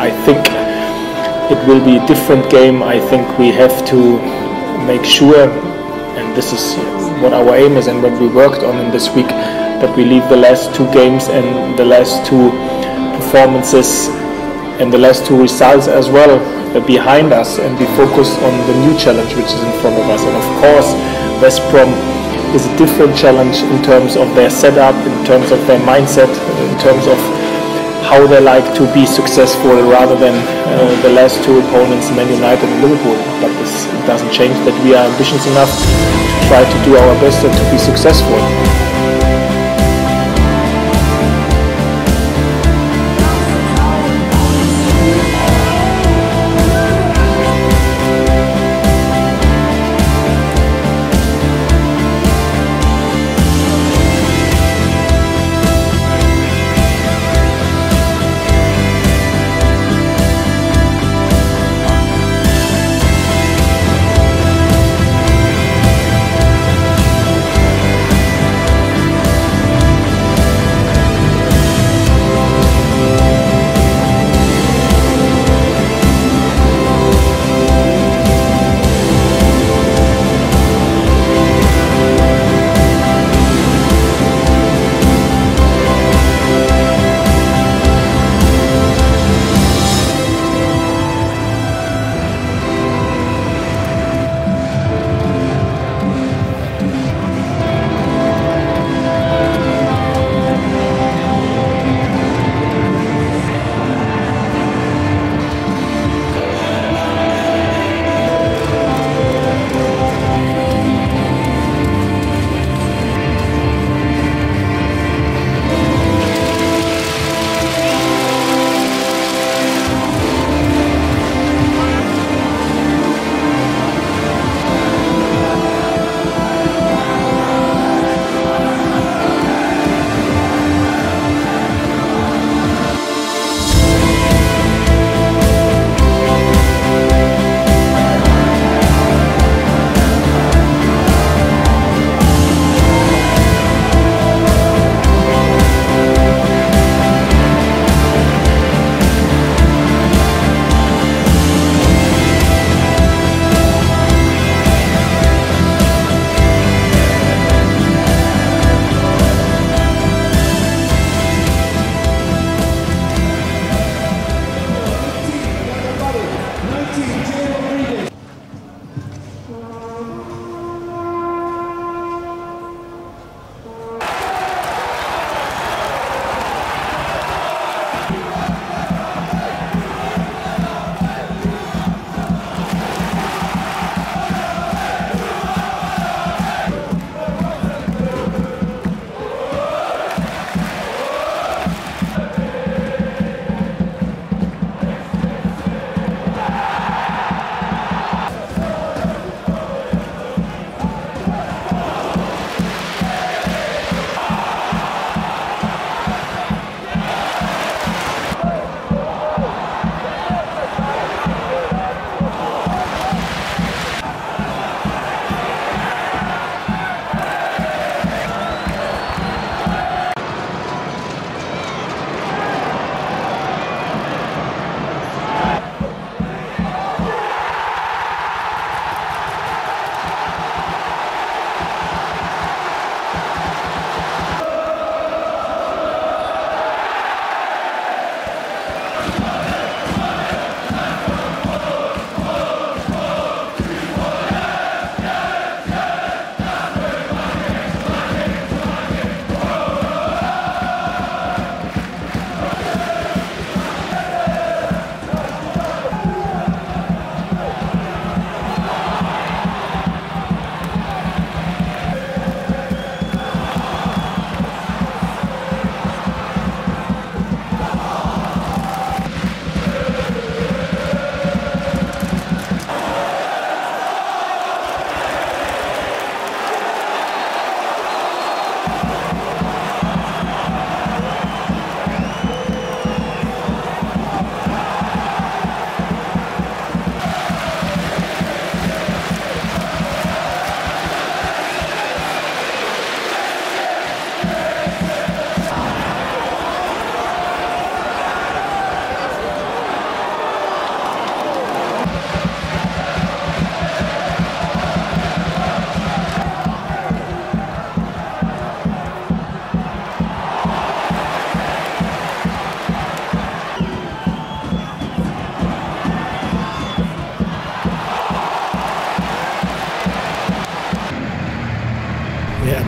I think it will be a different game. I think we have to make sure, and this is what our aim is and what we worked on in this week, that we leave the last two games and the last two performances and the last two results as well uh, behind us and be focused on the new challenge which is in front of us. And of course, West Brom is a different challenge in terms of their setup, in terms of their mindset, in terms of how they like to be successful rather than uh, the last two opponents, Man United and Liverpool. But this doesn't change that we are ambitious enough to try to do our best and to be successful.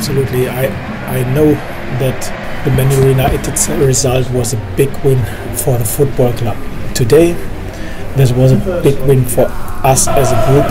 Absolutely. I I know that the Man United result was a big win for the football club. Today, this was a big win for us as a group